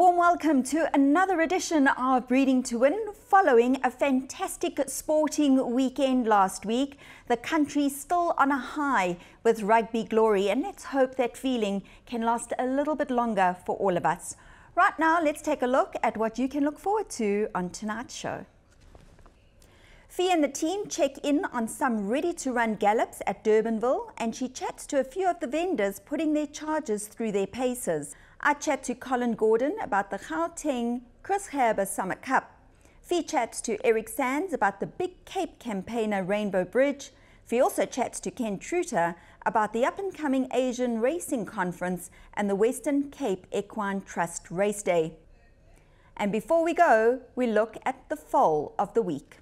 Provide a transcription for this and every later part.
Warm welcome to another edition of Breeding to Win. Following a fantastic sporting weekend last week, the country's still on a high with rugby glory, and let's hope that feeling can last a little bit longer for all of us. Right now, let's take a look at what you can look forward to on tonight's show. Fee and the team check in on some ready to run gallops at Durbanville, and she chats to a few of the vendors putting their charges through their paces. I chat to Colin Gordon about the Gauteng Chris Gerber Summer Cup. Fee chats to Eric Sands about the Big Cape Campaigner Rainbow Bridge. Fee also chats to Ken Truter about the up-and-coming Asian Racing Conference and the Western Cape Equine Trust Race Day. And before we go, we look at the foal of the week.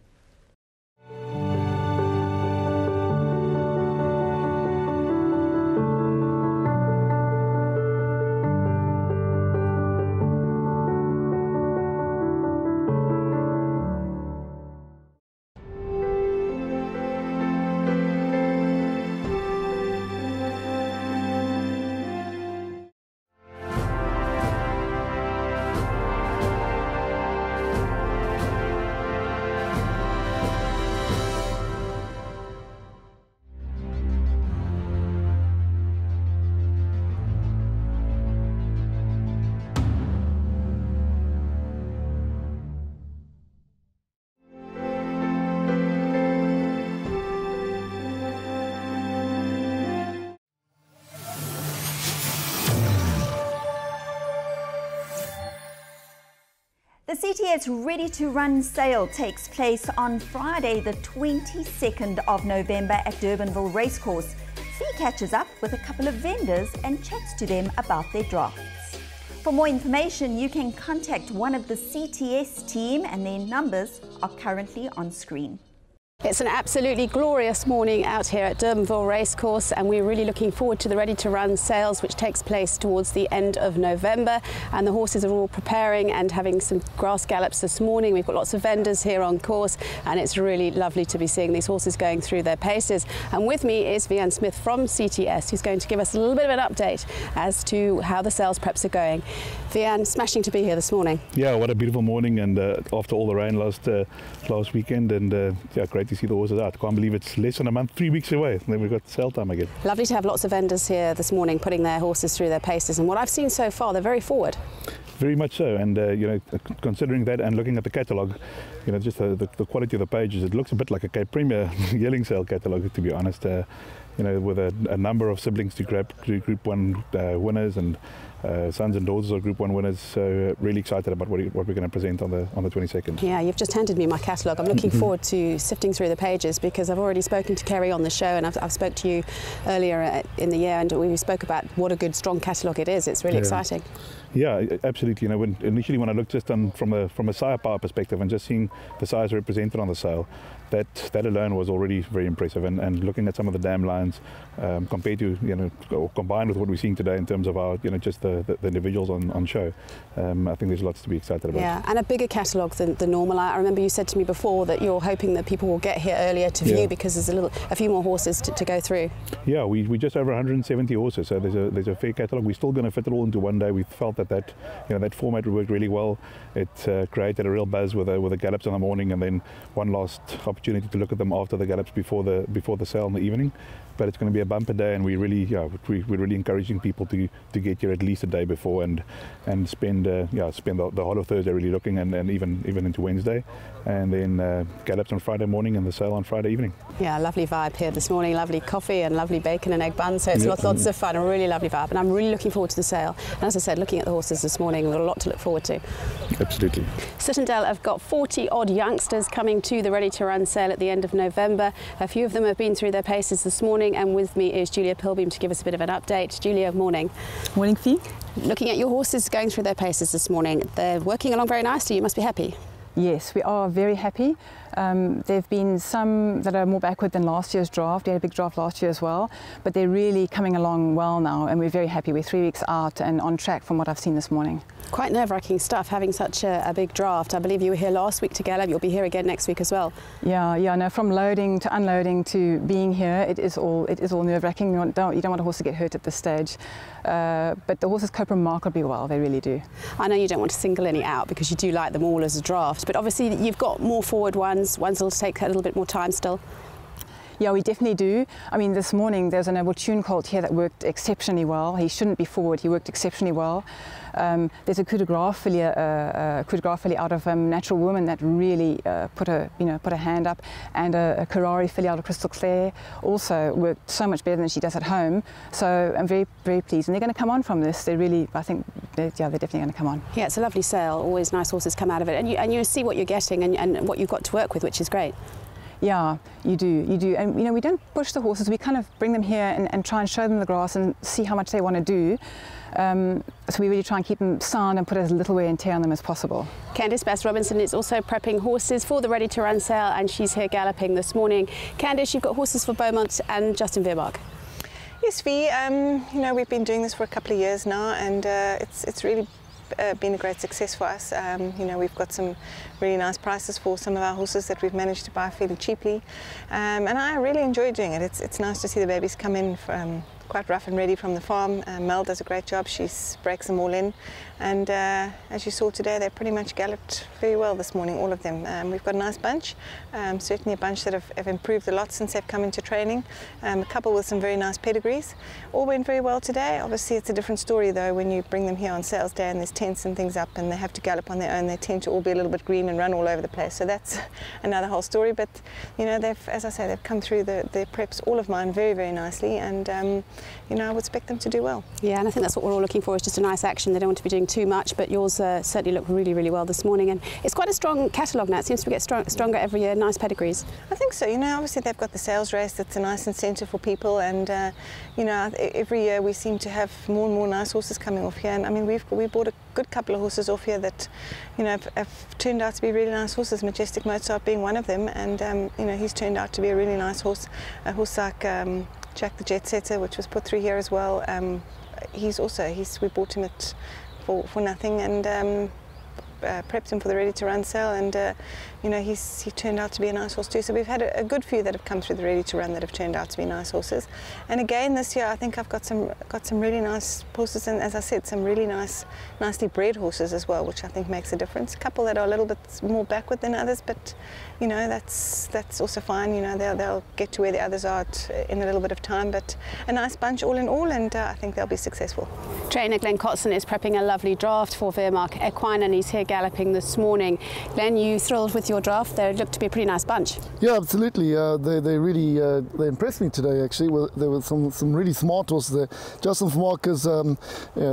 The CTS Ready to Run sale takes place on Friday, the 22nd of November at Durbanville Racecourse. Fee catches up with a couple of vendors and chats to them about their drafts. For more information, you can contact one of the CTS team, and their numbers are currently on screen. It's an absolutely glorious morning out here at Durbanville Racecourse and we're really looking forward to the Ready to Run sales which takes place towards the end of November and the horses are all preparing and having some grass gallops this morning. We've got lots of vendors here on course and it's really lovely to be seeing these horses going through their paces. And with me is Vianne Smith from CTS who's going to give us a little bit of an update as to how the sales preps are going. Vianne, smashing to be here this morning. Yeah, what a beautiful morning and uh, after all the rain last uh, last weekend and uh, yeah, great to see the horses out. Can't believe it's less than a month, three weeks away, and then we've got sale time again. Lovely to have lots of vendors here this morning putting their horses through their paces. And what I've seen so far, they're very forward. Very much so, and uh, you know, considering that and looking at the catalogue, you know, just the, the, the, quality of the pages, it looks a bit like a Cape Premier yearling sale catalogue, to be honest. Uh, you know, with a, a, number of siblings to grab to Group One uh, winners and uh, sons and daughters are Group One winners. So uh, really excited about what, what we're going to present on the on the 22nd. Yeah, you've just handed me my catalogue. I'm looking forward to sifting through the pages because I've already spoken to Kerry on the show, and I've, I've spoke to you earlier uh, in the year, and we spoke about what a good strong catalogue it is. It's really yeah. exciting. Yeah, absolutely. You know, when, initially when I looked just on from a from a sire power perspective and just seeing the sires represented on the sale, that that alone was already very impressive. And, and looking at some of the dam lines um, compared to you know or combined with what we're seeing today in terms of our you know just the, the, the individuals on, on show, um, I think there's lots to be excited about. Yeah, and a bigger catalogue than the normal. I remember you said to me before that you're hoping that people will get here earlier to view yeah. because there's a little a few more horses to, to go through. Yeah, we we just over 170 horses, so there's a there's a fair catalogue. We're still going to fit it all into one day. We felt that that you know that format worked really well. It uh, created a real buzz with the with the gallops in the morning, and then one last opportunity to look at them after the gallops before the before the sale in the evening but it's going to be a bumper day, and we really, yeah, we, we're really encouraging people to, to get here at least a day before and and spend, uh, yeah, spend the, the, whole of Thursday really looking, and, and even even into Wednesday, and then uh, gallops on Friday morning and the sale on Friday evening. Yeah, lovely vibe here this morning. Lovely coffee and lovely bacon and egg buns. So it's lots, lots of fun. A really lovely vibe, and I'm really looking forward to the sale. And as I said, looking at the horses this morning, we've got a lot to look forward to. Absolutely. Citadel have got 40 odd youngsters coming to the Ready to Run sale at the end of November. A few of them have been through their paces this morning morning and with me is Julia Pilbeam to give us a bit of an update. Julia, morning. Morning, Fee. Looking at your horses going through their paces this morning, they're working along very nicely. You must be happy. Yes, we are very happy. Um, there have been some that are more backward than last year's draft. We had a big draft last year as well, but they're really coming along well now, and we're very happy. We're three weeks out and on track from what I've seen this morning. Quite nerve-wracking stuff having such a, a, big draft. I believe you were here last week to Gallop. You'll be here again next week as well. Yeah, yeah. No, from loading to unloading to being here, it is all it is all nerve-wracking. You don't you don't want a horse to get hurt at this stage, uh, but the horses cope remarkably well. They really do. I know you don't want to single any out because you do like them all as a draft, but obviously you've got more forward ones. Ones will take a little bit more time still. Yeah, we definitely do. I mean, this morning there's an Noble Tune colt here that worked exceptionally well. He shouldn't be forward. He worked exceptionally well. Um, there's a coup de grace uh, uh, coup de grace out of um, Natural Woman that really uh, put a you know put a hand up, and a, a Querari filly out of Crystal Clare also worked so much better than she does at home. So I'm very very pleased, and they're going to come on from this. They really, I think, they're, yeah, they're definitely going to come on. Yeah, it's a lovely sale. Always nice horses come out of it, and you and you see what you're getting and, and what you've got to work with, which is great. Yeah, you do, you do. And you know, we don't push the horses, we kind of bring them here and, and try and show them the grass and see how much they want to do. Um, so we really try and keep them sound and put as little wear and tear on them as possible. Candice Bass Robinson is also prepping horses for the ready to run sale and she's here galloping this morning. Candice, you've got horses for Beaumont and Justin Wehrmark. Yes, Vi. Um, you know, we've been doing this for a couple of years now, and uh, it's it's really uh, been a great success for us. Um, you know, we've got some really nice prices for some of our horses that we've managed to buy fairly cheaply, um, and I really enjoy doing it. It's it's nice to see the babies come in from quite rough and ready from the farm. Uh, Mel does a great job. She breaks them all in. And uh, as you saw today, they pretty much galloped very well this morning, all of them. Um, we've got a nice bunch, um, certainly a bunch that have, have, improved a lot since they've come into training. Um, a couple with some very nice pedigrees. All went very well today. Obviously, it's a different story though when you bring them here on sales day and there's tents and things up and they have to gallop on their own. They tend to all be a little bit green and run all over the place. So that's another whole story. But you know, they've, as I say, they've come through the, their preps, all of mine, very, very nicely. And um, you know, I would expect them to do well. Yeah, and I think that's what we're all looking for is just a nice action. They don't want to be doing too much, but yours uh, certainly look really, really well this morning. And it's quite a strong catalogue now. It seems to get strong, stronger every year. Nice pedigrees. I think so. You know, obviously they've got the sales race. That's a nice incentive for people. And, uh, you know, every year we seem to have more and more nice horses coming off here. And, I mean, we've we bought a good couple of horses off here that, you know, have, have turned out to be really nice horses. Majestic Mozart being one of them. And, um, you know, he's turned out to be a really nice horse. A horse like... Um, Jack the Jet Setter, which was put through here as well. Um, he's also he's we bought him at for for nothing and um, uh, prepped him for the ready to run sale and uh, you know he's he turned out to be a nice horse too so we've had a, a, good few that have come through the ready to run that have turned out to be nice horses and again this year I think I've got some got some really nice horses and as I said some really nice nicely bred horses as well which I think makes a difference a couple that are a little bit more backward than others but you know, that's that's also fine. You know, they'll, they'll get to where the others are in a little bit of time. But a nice bunch all in all, and uh, I think they'll be successful. Trainer Glen Kotzen is prepping a lovely draft for Wehrmark Equine, and he's here galloping this morning. Glenn, you thrilled with your draft? They look to be a pretty nice bunch. Yeah, absolutely. Uh, they they really uh, they impressed me today. Actually, well, there were some some really smart horses there. Justin Wehrmark is um,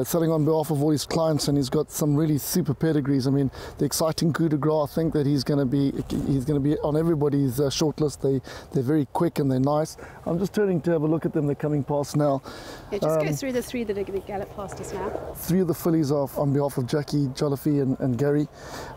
selling on behalf of all his clients, and he's got some really super pedigrees. I mean, the exciting coup de grace. I think that he's going to be he's going going to be on everybody's uh, shortlist. They they're very quick and they're nice. I'm just turning to have a look at them. They're coming past now. Yeah, just um, go through the three that are going to gallop past us now. Three of the fillies are on behalf of Jackie Jolliffe and, and Gary,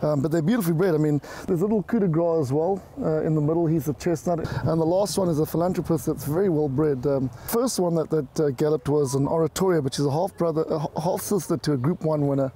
um, but they're beautifully bred. I mean, there's a little coup de as well uh, in the middle. He's a chestnut, and the last one is a philanthropist that's very well bred. Um, first one that that uh, galloped was an Oratorio, which is a half brother, a half sister to a Group One winner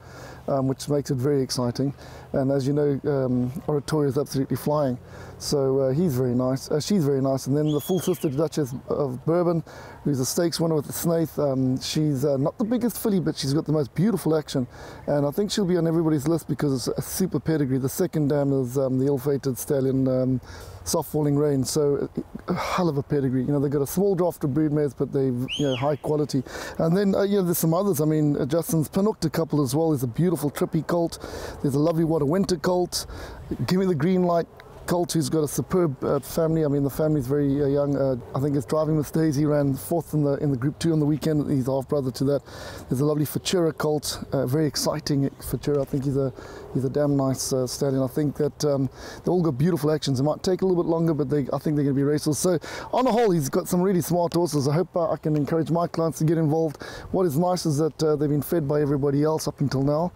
um, which makes it very exciting. And as you know, um, Oratorio is absolutely flying. So uh, he's very nice. Uh, she's very nice. And then the full sister Duchess of Bourbon, who's a stakes winner with the Snaith. Um, she's uh, not the biggest filly, but she's got the most beautiful action. And I think she'll be on everybody's list because it's a super pedigree. The second dam is um, the ill-fated stallion um, soft falling rain. So a hell of a pedigree. You know, they've got a small draft of broodmares, but they've you know high quality. And then uh, you know there's some others. I mean, uh, Justin's Pinocta couple as well. There's a beautiful Trippi colt. There's a lovely What a Winter colt. Gimmethegreenlight Colt, who's got a superb uh, family. I mean, the family's very uh, young. Uh, I think it's driving with Daisy ran fourth in the in the Group Two on the weekend. He's half brother to that. There's a lovely Futura Colt, uh, very exciting Futura. I think he's a he's a damn nice uh, stallion. I think that um, they all got beautiful actions. It might take a little bit longer, but they, I think they're going to be racers. So on the whole, he's got some really smart horses. I hope uh, I can encourage my clients to get involved. What is nice is that they've been fed by everybody else up until now.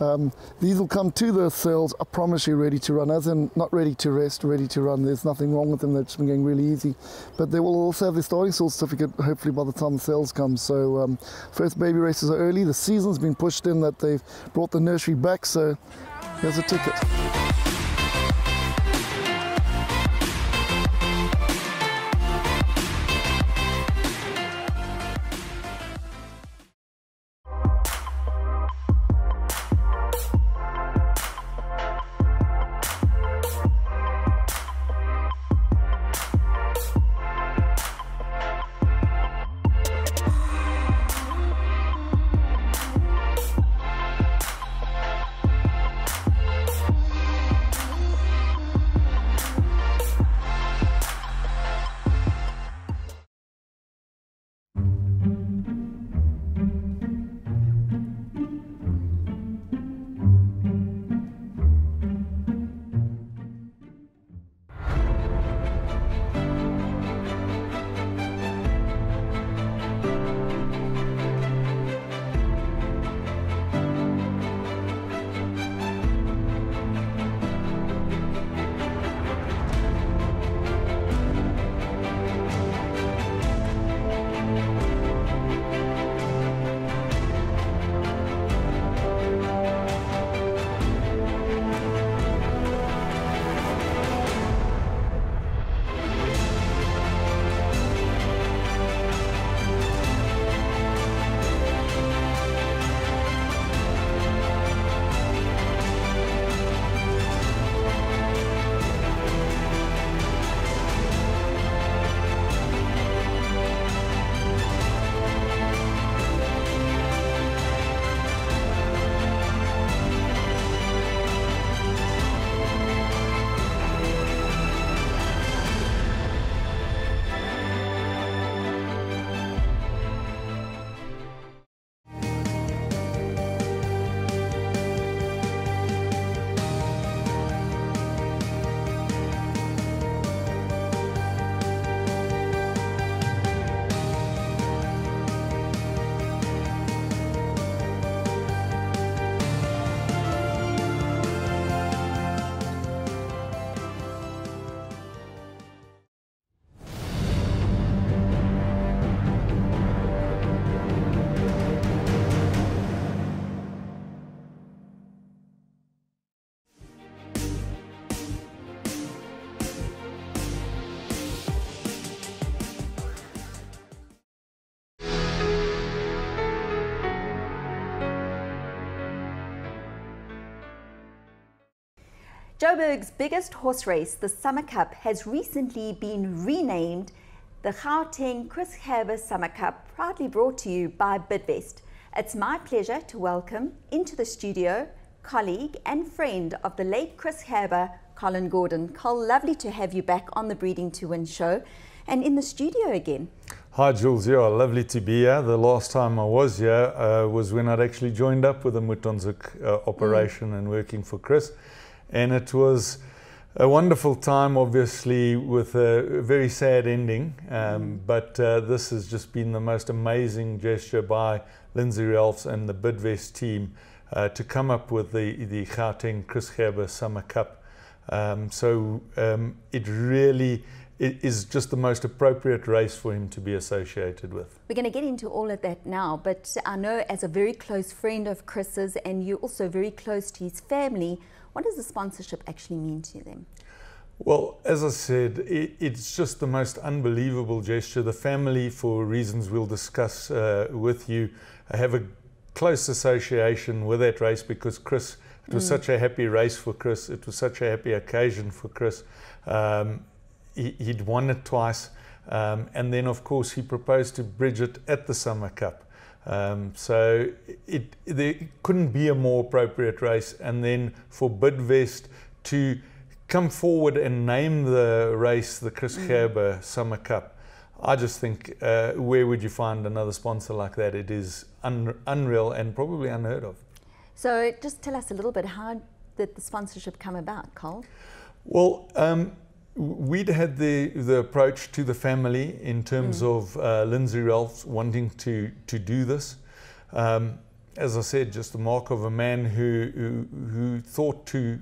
Um, these will come to the sales, I promise you, ready to run, as in not ready to rest, ready to run. There's nothing wrong with them, they've just been going really easy. But they will also have their starting salt certificate, hopefully, by the time the sales come. So, um, first baby races are early. The season's been pushed in that they've brought the nursery back, so here's a ticket. Joburg's biggest horse race, the Summer Cup, has recently been renamed the Gauteng Chris Gerber Summer Cup, proudly brought to you by Bidvest. It's my pleasure to welcome into the studio colleague and friend of the late Chris Gerber, Colin Gordon. Col, lovely to have you back on the Breeding to Win show and in the studio again. Hi, Jules. Yeah, lovely to be here. The last time I was here uh, was when I'd actually joined up with the Muttonzuk uh, operation mm. and working for Chris and it was a wonderful time, obviously, with a very sad ending. Um, mm. But uh, this has just been the most amazing gesture by Lindsay Ralphs and the Bidvest team uh, to come up with the, the Gauteng Chris Gerber Summer Cup. Um, so um, it really it is just the most appropriate race for him to be associated with. We're going to get into all of that now, but I know as a very close friend of Chris's and you're also very close to his family, what does the sponsorship actually mean to them? Well, as I said, it, it's just the most unbelievable gesture. The family, for reasons we'll discuss uh, with you, have a close association with that race because Chris, it was mm. such a happy race for Chris. It was such a happy occasion for Chris. Um, he, would won it twice. Um, and then, of course, he proposed to Bridget at the Summer Cup. Um, so it, there couldn't be a more appropriate race. And then for Bidvest to come forward and name the race the Chris mm. Gerber Summer Cup, I just think uh, where would you find another sponsor like that? It is un unreal and probably unheard of. So just tell us a little bit how did the sponsorship come about, Cole? Well, um, we'd had the, the approach to the family in terms mm. of uh, Lindsay Ralphs wanting to, to do this. Um, as I said, just the mark of a man who, who, who thought to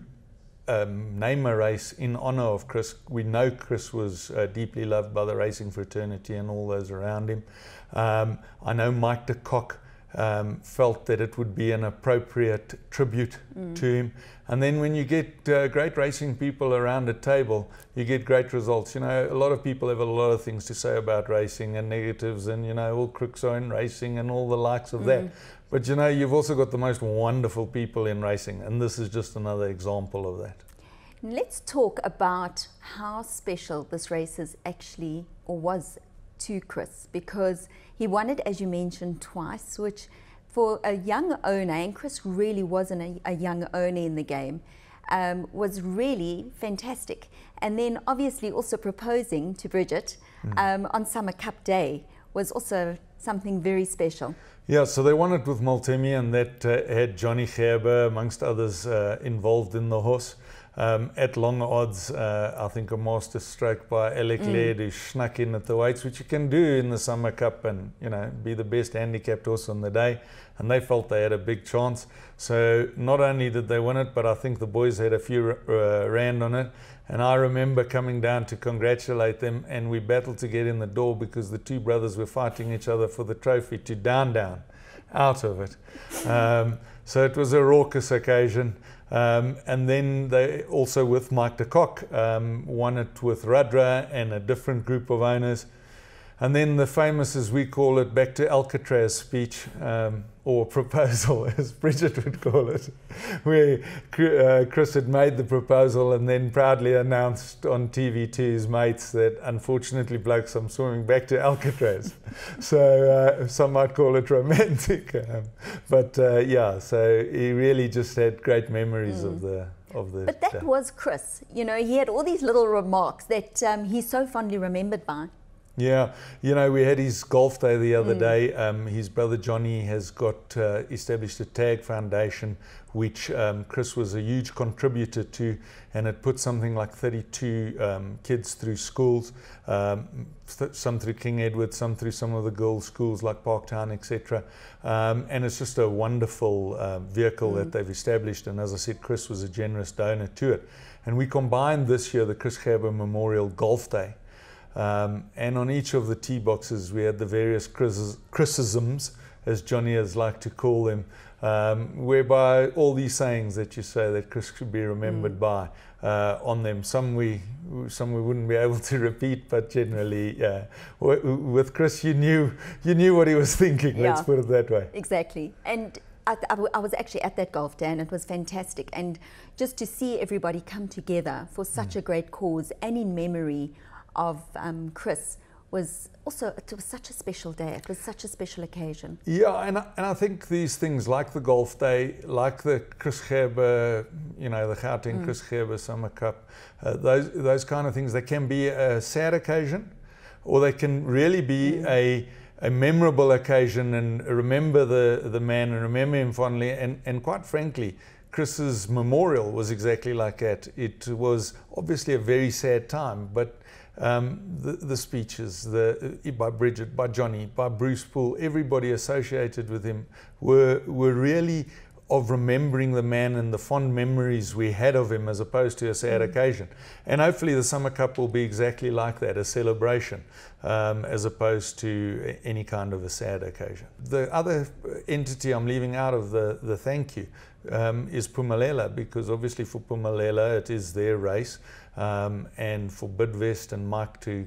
um, name a race in honor of Chris. We know Chris was uh, deeply loved by the racing fraternity and all those around him. Um, I know Mike de Kock um, felt that it would be an appropriate tribute mm. to him. And then when you get uh, great racing people around a table, you get great results. You know, a lot of people have a lot of things to say about racing and negatives, and you know, all crooks are in racing and all the likes of mm. that. But you know, you've also got the most wonderful people in racing, and this is just another example of that. Let's talk about how special this race is actually, or was, to Chris, because he won it, as you mentioned, twice, which for a young owner, and Chris really wasn't a, a young owner in the game, um, was really fantastic. And then obviously also proposing to Bridget mm. um, on Summer Cup Day was also something very special. Yeah, so they won it with Multimi, and that uh, had Johnny Gerber, amongst others, uh, involved in the horse. Um, at long odds, uh, I think a master stroke by Alec mm. Laird who snuck in at the weights, which you can do in the Summer Cup and, you know, be the best handicapped horse on the day. And they felt they had a big chance. So not only did they win it, but I think the boys had a few uh, rand on it. And I remember coming down to congratulate them, and we battled to get in the door because the two brothers were fighting each other for the trophy to down down out of it. Um, so it was a raucous occasion. Um, and then they also with Mike de Kock um, won it with Radra and a different group of owners. And then the famous, as we call it, back to Alcatraz speech um, or proposal, as Bridget would call it, where uh, Chris had made the proposal and then proudly announced on TV to his mates that unfortunately, blokes, I'm swimming back to Alcatraz. so uh, some might call it romantic. Um, but uh, yeah, so he really just had great memories mm. of the of the. But that was Chris. You know, he had all these little remarks that um, he's so fondly remembered by. Yeah, you know, we had his golf day the other mm. day. Um, his brother Johnny has got uh, established a tag foundation, which um, Chris was a huge contributor to, and it put something like 32 um, kids through schools, um, th- some through King Edward, some through some of the girls' schools like Parktown, etc. Um, and it's just a wonderful uh, vehicle mm. that they've established. And as I said, Chris was a generous donor to it. And we combined this year the Chris Gerber Memorial Golf Day. Um, and on each of the tee boxes, we had the various criticisms, as Johnny has liked to call them, um, whereby all these sayings that you say that Chris should be remembered mm. by uh, on them. Some we, some we wouldn't be able to repeat, but generally, yeah. With Chris, you knew, you knew what he was thinking. Yeah, let's put it that way. Exactly, and. I, I, was actually at that golf day and it was fantastic. And just to see everybody come together for such mm. a great cause and in memory of um, Chris was also it was such a special day. It was such a special occasion. Yeah, and I, and I think these things like the golf day, like the Chris Gerber, you know, the Gauteng mm. Chris Gerber Summer Cup, uh, those those kind of things. They can be a sad occasion, or they can really be mm. a a memorable occasion and remember the, the man and remember him fondly. And, and quite frankly, Chris's memorial was exactly like that. It was obviously a very sad time, but um, the, the, speeches the, uh, by Bridget, by Johnny, by Bruce Poole, everybody associated with him were, were really of remembering the man and the fond memories we had of him as opposed to a sad mm. occasion. And hopefully the Summer Cup will be exactly like that, a celebration, um, as opposed to any kind of a sad occasion. The other entity I'm leaving out of the, the thank you um, is Phumelela because obviously for Phumelela it is their race um, and for Bidvest and Mike to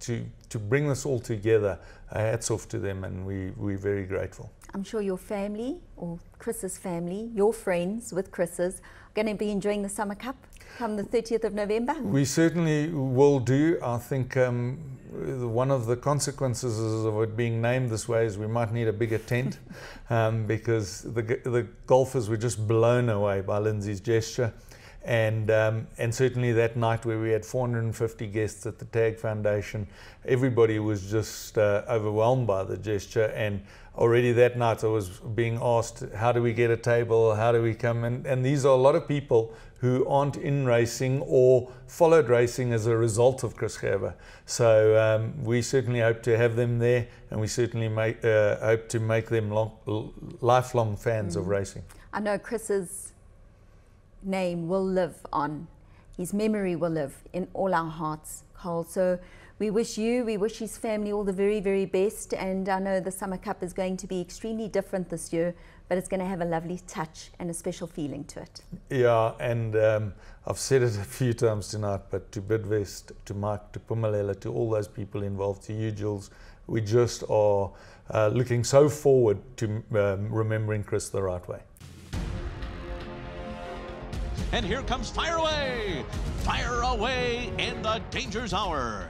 to to bring this all together. Uh, hats off to them, and we we're very grateful. I'm sure your family or Chris's family, your friends with Chris's, are going to be enjoying the Summer Cup come the 30th of November. We certainly will do. I think um, one of the consequences of it being named this way is we might need a bigger tent um, because the, the golfers were just blown away by Lindsay's gesture. And, um, and certainly that night where we had 450 guests at the Tag Foundation, everybody was just uh, overwhelmed by the gesture. And already that night I was being asked, how do we get a table? How do we come? And, and these are a lot of people who aren't in racing or followed racing as a result of Chris Gerber. So um, we certainly hope to have them there, and we certainly make, uh, hope to make them long, lifelong fans mm. of racing. I know Chris's name will live on, his memory will live in all our hearts, Carl. So we wish you, we wish his family all the very, very best. And I know the Summer Cup is going to be extremely different this year but it's going to have a lovely touch and a special feeling to it. Yeah, and um, I've said it a few times tonight, but to Bidvest, to Mike, to Phumelela, to all those people involved, to you, Jules, we just are uh, looking so forward to um, remembering Chris the right way. And here comes Fire Away! Fire Away in the Danger's Hour.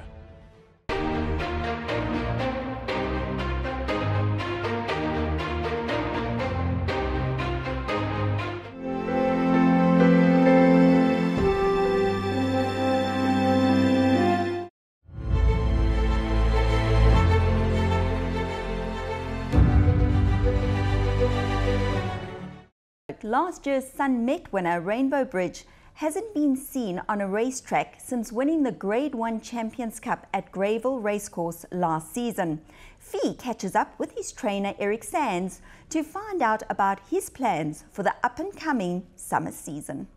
Last year's Sun Met winner Rainbow Bridge hasn't been seen on a racetrack since winning the Grade 1 Champions Cup at Greyville Racecourse last season. Fee catches up with his trainer Eric Sands to find out about his plans for the up-and-coming summer season.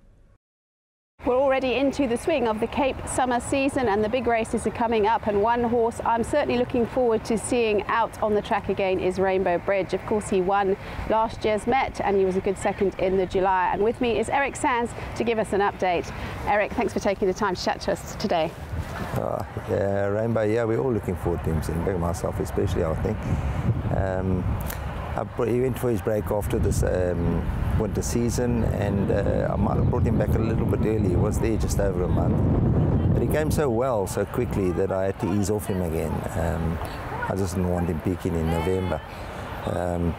We're already into the swing of the Cape summer season and the big races are coming up and one horse I'm certainly looking forward to seeing out on the track again is Rainbow Bridge. Of course he won last year's Met and he was a good second in the July and with me is Eric Sands to give us an update. Eric, thanks for taking the time to chat to us today. Uh, yeah, Rainbow, yeah, we're all looking forward to him myself especially I think. Um, he went for his break after this um, winter season and uh, I might have brought him back a little bit early. He was there just over a month. But he came so well so quickly that I had to ease off him again. Um, I just didn't want him peaking in November. Um,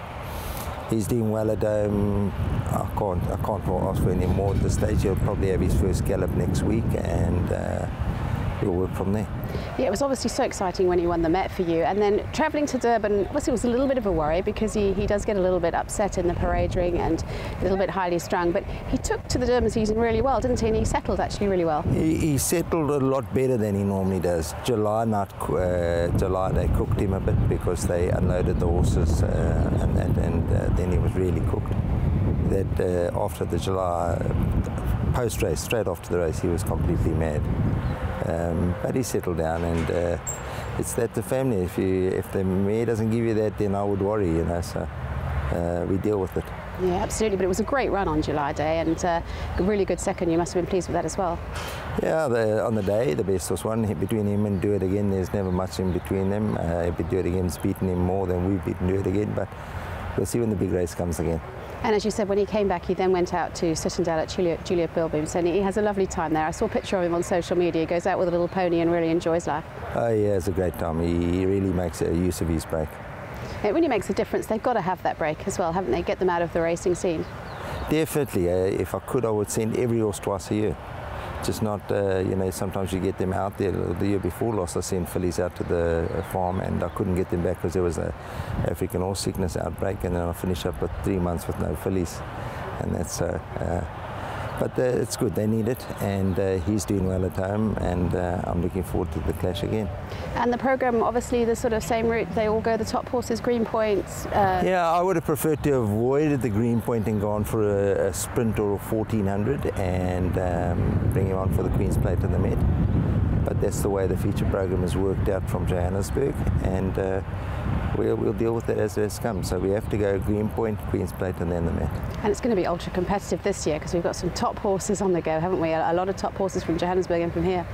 he's doing well at home. I can't, I can't ask for any more at this stage. He'll probably have his first gallop next week and uh, we'll work from there. Yeah, it was obviously so exciting when he won the Met for you. And then travelling to Durban, obviously it was a little bit of a worry because he, he does get a little bit upset in the parade ring and a little bit highly strung. But he took to the Durban season really well, didn't he? And he settled actually really well. He, he settled a lot better than he normally does. July, not, uh, July they cooked him a bit because they unloaded the horses uh, and, and, and uh, then he was really cooked. That uh, after the July post race, straight after the race, he was completely mad. Um, but he settled down, and uh, it's that the family. If you if the mayor doesn't give you that, then I would worry, you know. So uh, we deal with it. Yeah, absolutely. But it was a great run on July Day, and uh, a really good second. You must have been pleased with that as well. Yeah, the, on the day, the best was one between him and Do It Again. There's never much in between them. Uh, if Do It Again's beaten him more than we've beaten Do It Again, but we'll see when the big race comes again. And as you said, when he came back, he then went out to Citadel at Julia, Juliet Pilbeams, and he has a lovely time there. I saw a picture of him on social media. He goes out with a little pony and really enjoys life. Oh, yeah, it's a great time. He really makes a use of his break. It really makes a difference. They've got to have that break as well, haven't they? Get them out of the racing scene. Definitely. Uh, if I could, I would send every horse twice a year just not, uh, you know, sometimes you get them out there. The year before lost, I sent fillies out to the uh, farm and I couldn't get them back because there was a African horse sickness outbreak and then I finished up with three months with no fillies. And that's, uh but uh, it's good, they need it, and uh, he's doing well at home, and uh, I'm looking forward to the clash again. And the program, obviously, the sort of same route, they all go the top horses, green points. Uh, yeah, I would have preferred to have avoid the green point and gone for a, a sprint or a 1400 and um, bring him on for the Queen's Plate and the Met. But that's the way the feature program has worked out from Johannesburg, and uh, we'll, we'll deal with it as it comes. So we have to go Green Point, Queen's Plate, and then the Met. And it's going to be ultra competitive this year because we've got some top horses on the go, haven't we? A lot of top horses from Johannesburg and from here.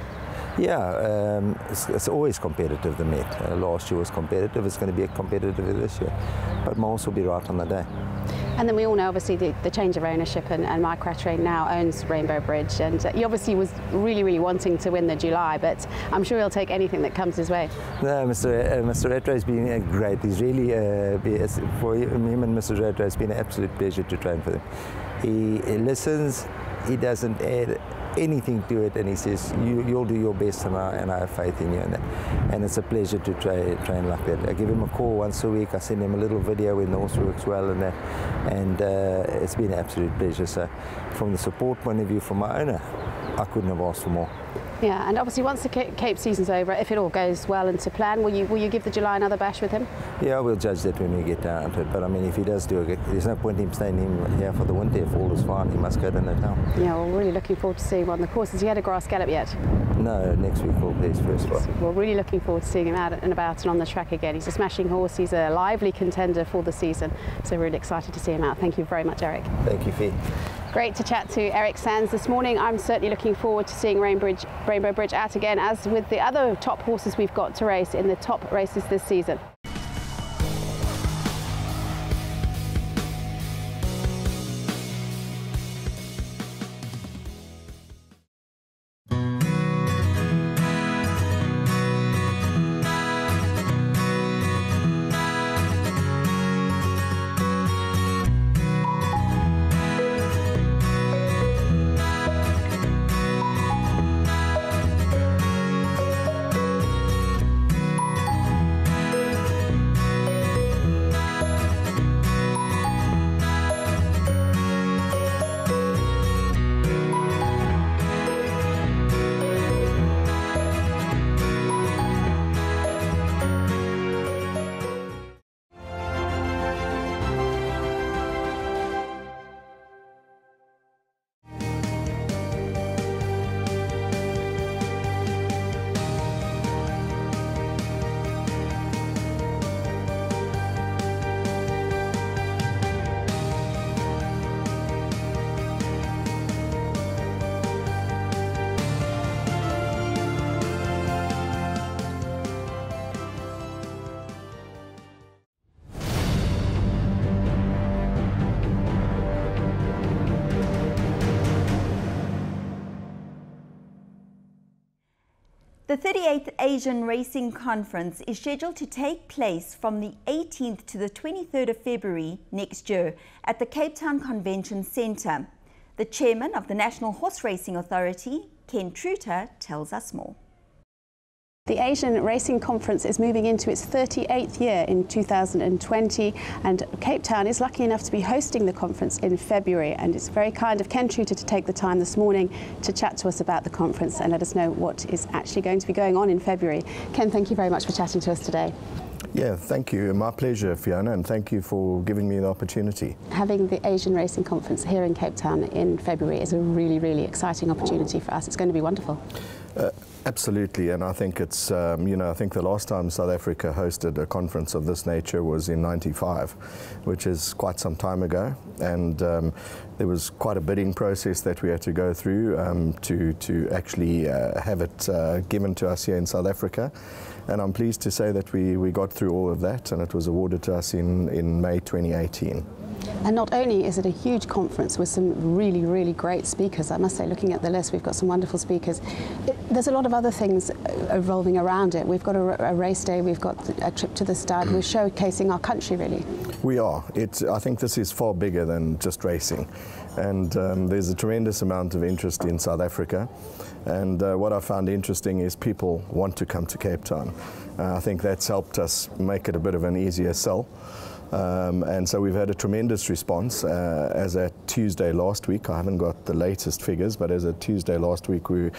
Yeah, um, it's, it's, always competitive, the Met. Uh, last year was competitive, it's going to be a competitive this year. But Mons will be right on the day. And then we all know, obviously, the, the change of ownership, and, and Mike Rattray now owns Rainbow Bridge. And uh, he obviously was really, really wanting to win the July, but I'm sure he'll take anything that comes his way. No, Mr. Uh, Mr. Has been uh, great. He's really, uh, for him and Mr. Rattray, it's been an absolute pleasure to train for him. He, he listens, he doesn't add anything to it, and he says, you, you'll do your best, and I, and I have faith in you. And, that. and it's a pleasure to try, train like that. I give him a call once a week. I send him a little video when the horse works well, and that. And uh, it's been an absolute pleasure. So, from the support point of view, from my owner, I couldn't have asked for more. Yeah, and obviously once the Cape season's over, if it all goes well and to plan, will you will you give the July another bash with him? Yeah, we'll judge that when we get down to it. But I mean, if he does do it, there's no point in him staying here for the winter. If all is fine, he must go to Natal. Yeah, we're really looking forward to seeing him on the course. Has he had a grass gallop yet? No, next week we'll play his first one. We're really looking forward to seeing him out and about and on the track again. He's a smashing horse. He's a lively contender for the season. So we're really excited to see him out. Thank you very much, Eric. Thank you, Fee. Great to chat to Eric Sands this morning. I'm certainly looking forward to seeing Rainbow Bridge, Rainbow Bridge out again, as with the other top horses we've got to race in the top races this season. The 38th Asian Racing Conference is scheduled to take place from the 18th to the 23rd of February next year at the Cape Town Convention Centre. The chairman of the National Horse Racing Authority, Ken Truter, tells us more. The Asian Racing Conference is moving into its 38th year in 2020 and Cape Town is lucky enough to be hosting the conference in February and it's very kind of Ken Truter to take the time this morning to chat to us about the conference and let us know what is actually going to be going on in February. Ken, thank you very much for chatting to us today. Yeah, thank you. My pleasure, Fiona, and thank you for giving me the opportunity. Having the Asian Racing Conference here in Cape Town in February is a really, really exciting opportunity for us. It's going to be wonderful. Uh, absolutely, and I think it's, um, you know, I think the last time South Africa hosted a conference of this nature was in 95, which is quite some time ago, and um, there was quite a bidding process that we had to go through um, to, to actually uh, have it uh, given to us here in South Africa. And I'm pleased to say that we, we got through all of that and it was awarded to us in, in May 2018. And not only is it a huge conference with some really, really great speakers, I must say, looking at the list, we've got some wonderful speakers. It, there's a lot of other things revolving around it. We've got a, a race day, we've got a trip to the stud, we're showcasing our country, really. We are. I think this is far bigger than just racing. And um, there's a tremendous amount of interest in South Africa. And uh, what I found interesting is people want to come to Cape Town. Uh, I think that's helped us make it a bit of an easier sell. Um, and so we've had a tremendous response. Uh, as at Tuesday last week, I haven't got the latest figures, but as at Tuesday last week, we,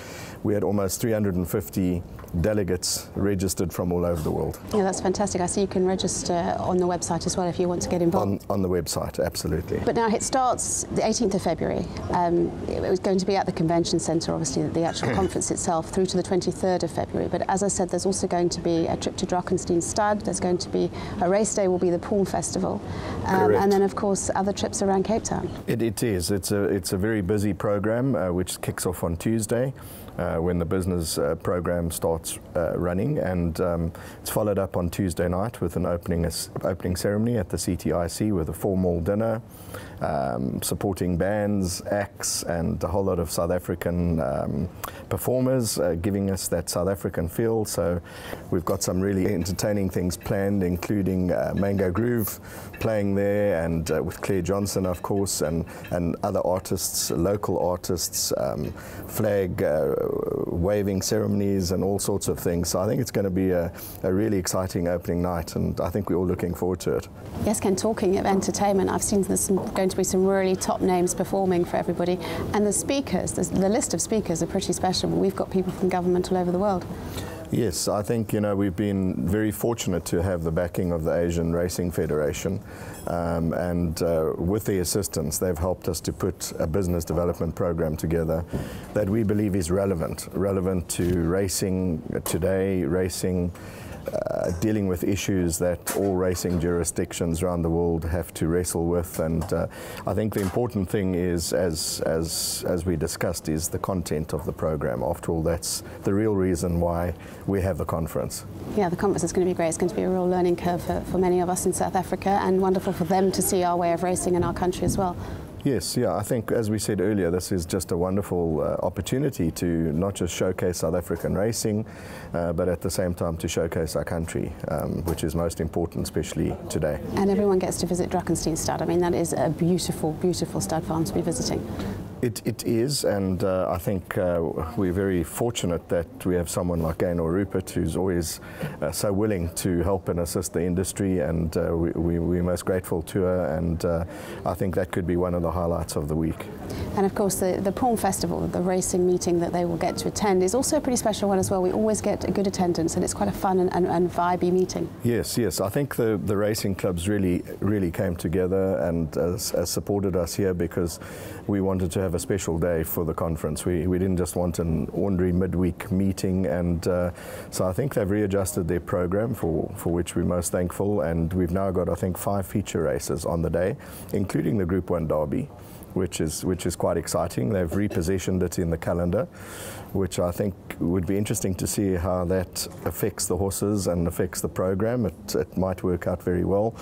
we had almost 350 delegates registered from all over the world. Yeah, that's fantastic. I see you can register on the website as well if you want to get involved. On, on the website, absolutely. But now it starts the 18th of February. Um, it was going to be at the convention centre, obviously, the actual conference itself, through to the 23rd of February. But as I said, there's also going to be a trip to Drakenstein Stud. There's going to be a race day, will be the Paarl Festival. Um, and then, of course, other trips around Cape Town. It, it is. It's a, it's a very busy program, uh, which kicks off on Tuesday. Uh, when the business uh, program starts uh, running, and um, it's followed up on Tuesday night with an opening opening ceremony at the CTIC with a formal dinner, um, supporting bands, acts, and a whole lot of South African um, performers, uh, giving us that South African feel. So we've got some really entertaining things planned, including uh, Mango Groove playing there, and uh, with Claire Johnston, of course, and and other artists, local artists, um, flag waving ceremonies and all sorts of things. So I think it's going to be a, a, really exciting opening night, and I think we're all looking forward to it. Yes, Ken, talking of entertainment, I've seen there's going to be some really top names performing for everybody, and the speakers, the list of speakers are pretty special. We've got people from government all over the world. Yes, I think you know we've been very fortunate to have the backing of the Asian Racing Federation, um, and uh, with the assistance, they've helped us to put a business development program together that we believe is relevant, relevant to racing today, racing uh, dealing with issues that all racing jurisdictions around the world have to wrestle with. And uh, I think the important thing is, as, as, as we discussed, is the content of the program. After all, that's the real reason why we have the conference. Yeah, the conference is going to be great. It's going to be a real learning curve for, for many of us in South Africa and wonderful for them to see our way of racing in our country as well. Yes, yeah, I think as we said earlier, this is just a wonderful uh, opportunity to not just showcase South African racing, uh, but at the same time to showcase our country, um, which is most important, especially today. And everyone gets to visit Drakenstein Stud. I mean, that is a beautiful, beautiful stud farm to be visiting. It, it is, and uh, I think uh, we're very fortunate that we have someone like Gaynor Rupert who's always uh, so willing to help and assist the industry, and uh, we, we, are most grateful to her, and uh, I think that could be one of the highlights of the week. And of course, the, the Prawn Festival, the racing meeting that they will get to attend, is also a pretty special one as well. We always get a good attendance, and it's quite a fun and, and, and vibey meeting. Yes, yes. I think the, the racing clubs really, really came together and uh, supported us here because we wanted to have a special day for the conference. We, we didn't just want an ordinary midweek meeting, and uh, so I think they've readjusted their program for, for which we're most thankful. And we've now got, I think, five feature races on the day, including the Group 1 Derby which is which is quite exciting. They've repositioned it in the calendar, which I think would be interesting to see how that affects the horses and affects the program. It, it might work out very well.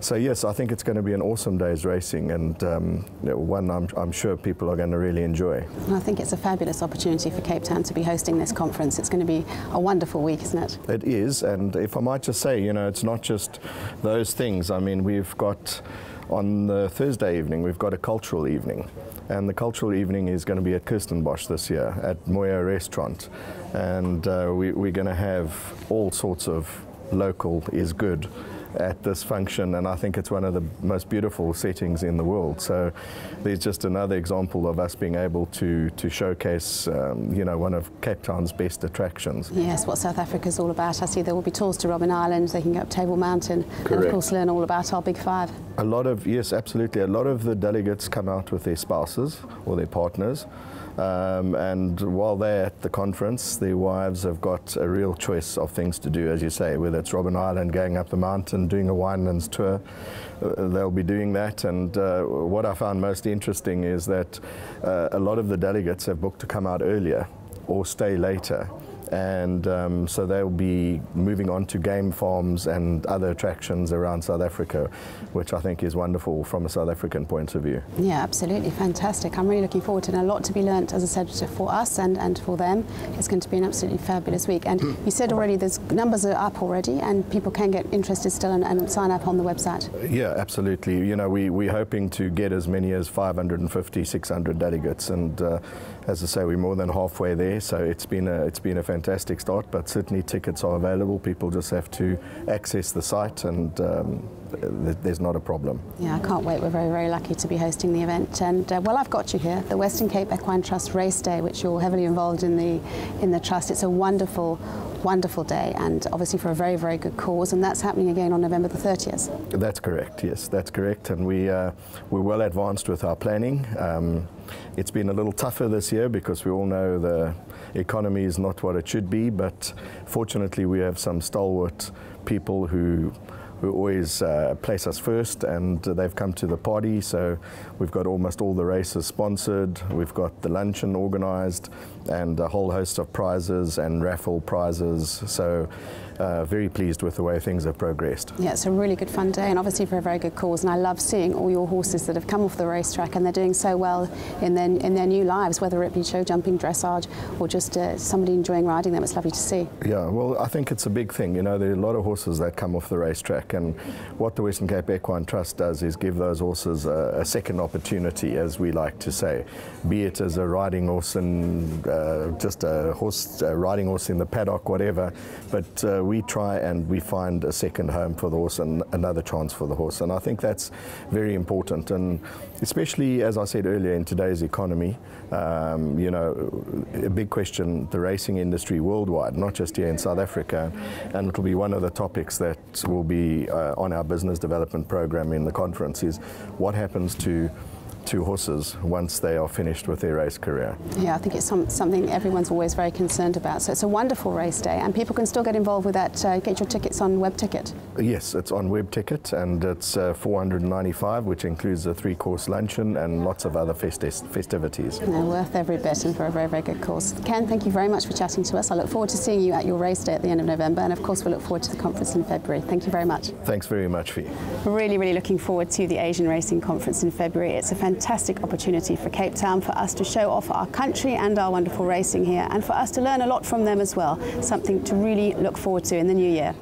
So yes, I think it's going to be an awesome day's racing and um, one I'm, I'm, sure people are going to really enjoy. I think it's a fabulous opportunity for Cape Town to be hosting this conference. It's going to be a wonderful week, isn't it? It is, and if I might just say, you know, it's not just those things. I mean, we've got on the Thursday evening, we've got a cultural evening. And the cultural evening is going to be at Kirstenbosch this year at Moyo Restaurant. And uh, we, we're going to have all sorts of local is good at this function, and I think it's one of the most beautiful settings in the world. So there's just another example of us being able to to showcase, um, you know, one of Cape Town's best attractions. Yes, what South Africa is all about. I see there will be tours to Robben Island. They can go up Table Mountain, Correct. and of course learn all about our Big Five. A lot of yes, absolutely. A lot of the delegates come out with their spouses or their partners. Um, and while they're at the conference, their wives have got a real choice of things to do, as you say, whether it's Robben Island, going up the mountain, doing a winelands tour. Uh, they'll be doing that. And uh, what I found most interesting is that uh, a lot of the delegates have booked to come out earlier or stay later and um, so they'll be moving on to game farms and other attractions around South Africa, which I think is wonderful from a South African point of view. Yeah, absolutely fantastic. I'm really looking forward to it. And a lot to be learnt, as I said, for us and, and for them. It's going to be an absolutely fabulous week. And you said already there's numbers are up already and people can get interested still and, and sign up on the website. Yeah, absolutely. You know, we, we're hoping to get as many as 550, 600 delegates. And uh, as I say, we're more than halfway there. So it's been a, it's been a fantastic start, but certainly tickets are available. People just have to access the site and um, there's not a problem. Yeah, I can't wait. We're very, very lucky to be hosting the event. And uh, well, I've got you here, the Western Cape Equine Trust Race Day, which you're heavily involved in the in the trust. It's a wonderful, wonderful day, and obviously for a very, very good cause. And that's happening again on November the 30th. That's correct. Yes, that's correct. And we uh, we're well advanced with our planning. Um, it's been a little tougher this year because we all know the economy is not what it should be, but fortunately we have some stalwart people who who always uh, place us first, and they've come to the party. So we've got almost all the races sponsored. We've got the luncheon organised, and a whole host of prizes and raffle prizes. So uh, very pleased with the way things have progressed. Yeah, it's a really good fun day and obviously for a very good cause. And I love seeing all your horses that have come off the racetrack and they're doing so well in their, in their new lives, whether it be show jumping, dressage, or just uh, somebody enjoying riding them. It's lovely to see. Yeah, well, I think it's a big thing. You know, there are a lot of horses that come off the racetrack, and what the Western Cape Equine Trust does is give those horses a, a second opportunity, as we like to say, be it as a riding horse and uh, just a horse, riding horse in the paddock, whatever. But uh, we try and we find a second home for the horse and another chance for the horse. And I think that's very important. And especially, as I said earlier, in today's economy, um, you know, a big question, the racing industry worldwide, not just here in South Africa. And it'll be one of the topics that will be uh, on our business development program in the conference is what happens to two horses once they are finished with their race career. Yeah, I think it's some, something everyone's always very concerned about. So it's a wonderful race day, and people can still get involved with that. Uh, get your tickets on Web Ticket. Yes, it's on Web Ticket, and it's uh, 495, which includes a three-course luncheon and lots of other festi festivities. They're worth every bit, and for a very, very good cause. Ken, thank you very much for chatting to us. I look forward to seeing you at your race day at the end of November, and of course, we look forward to the conference in February. Thank you very much. Thanks very much, Fee. Really, really looking forward to the Asian Racing Conference in February. It's a fantastic opportunity opportunity for Cape Town for us to show off our country and our wonderful racing here and for us to learn a lot from them as well, something to really look forward to in the new year.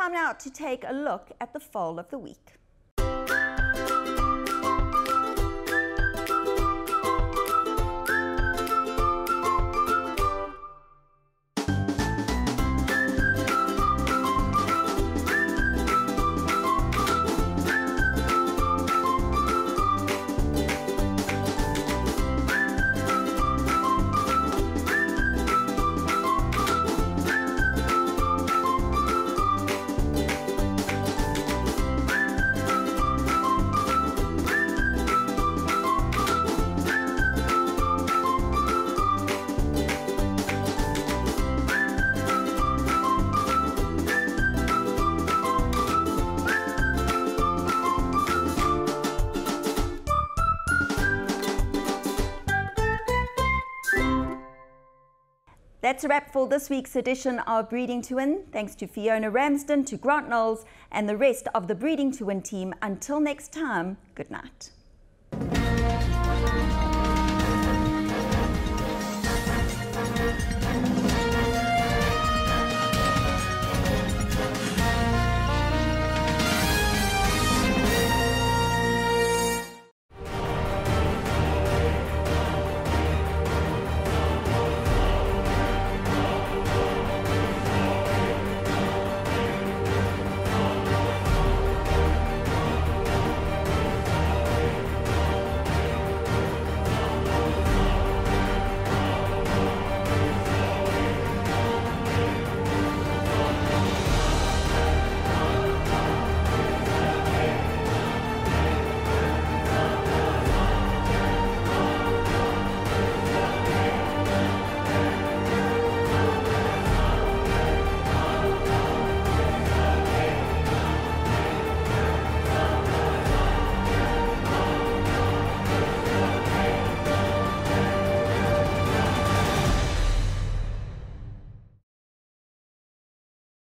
Time now to take a look at the foal of the week. For this week's edition of Breeding to Win. Thanks to Fiona Ramsden, to Grant Knowles, and the rest of the Breeding to Win team. Until next time, good night.